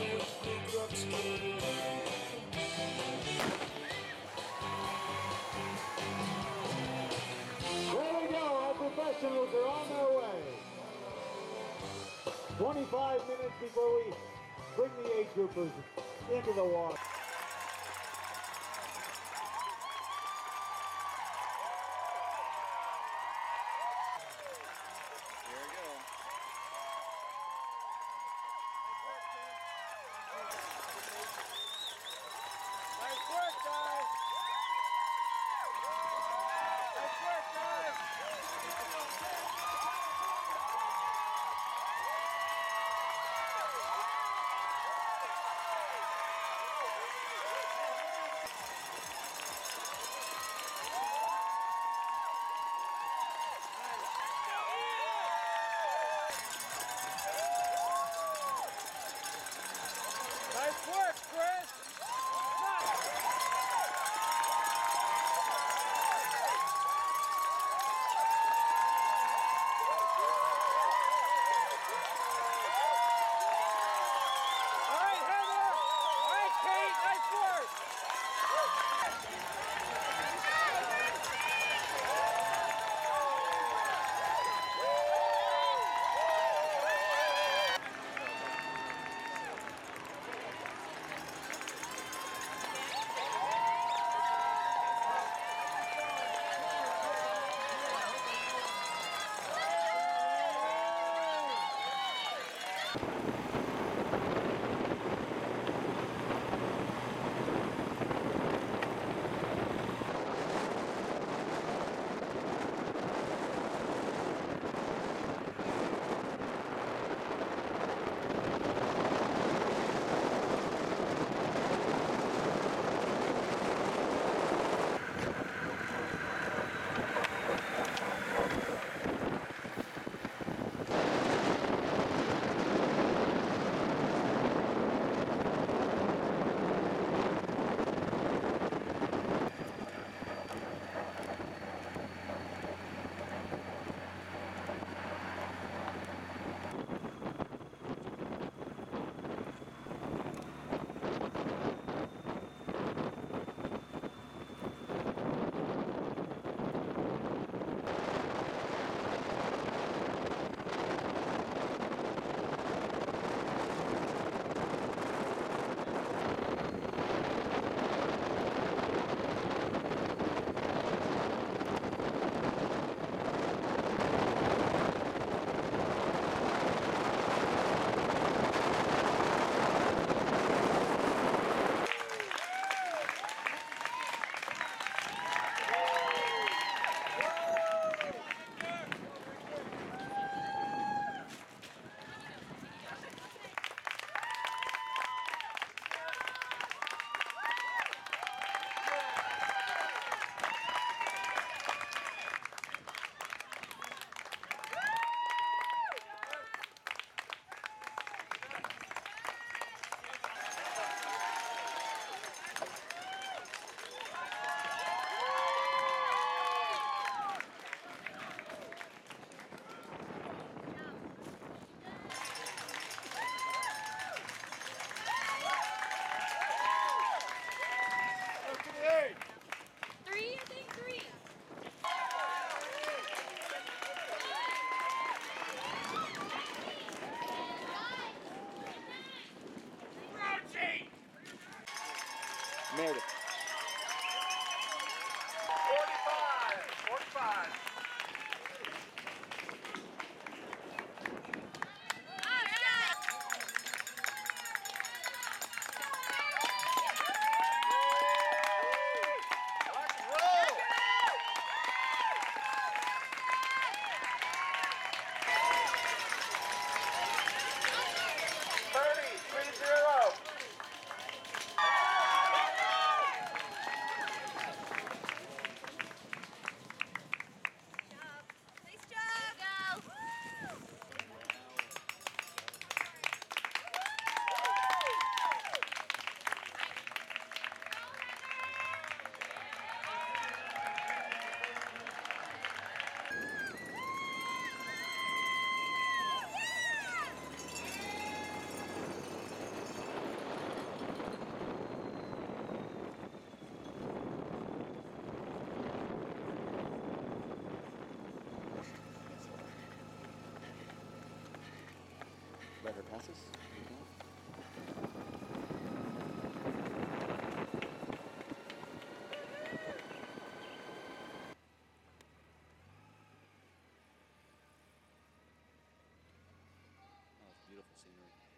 There we go. Our professionals are on their way. 25 minutes before we bring the age groupers into the water. Work, guys. Nice work, guys. Meredith. let her pass us. Beautiful scenery.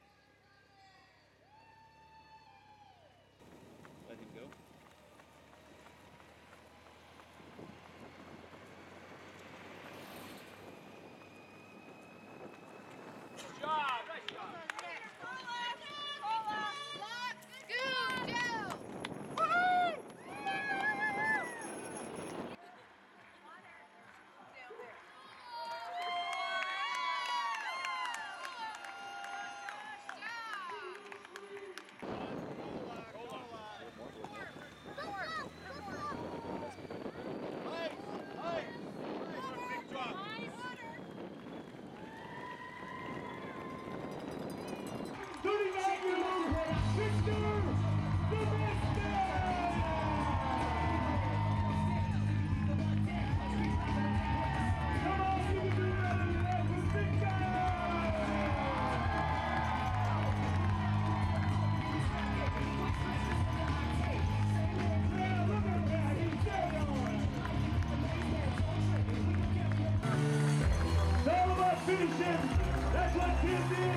Give me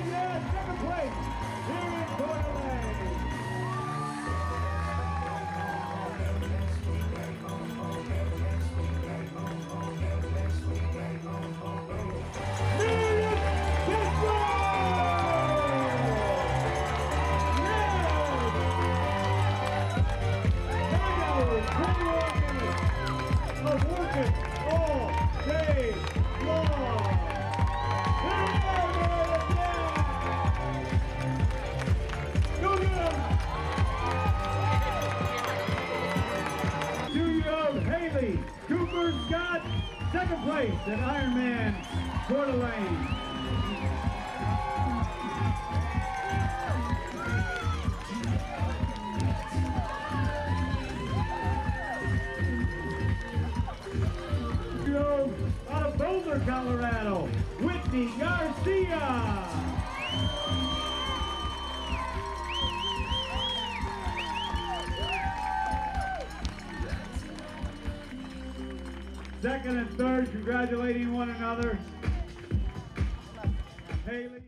second and third congratulating one another. Haley.